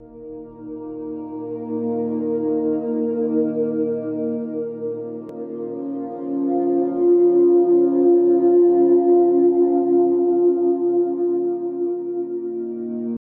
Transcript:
you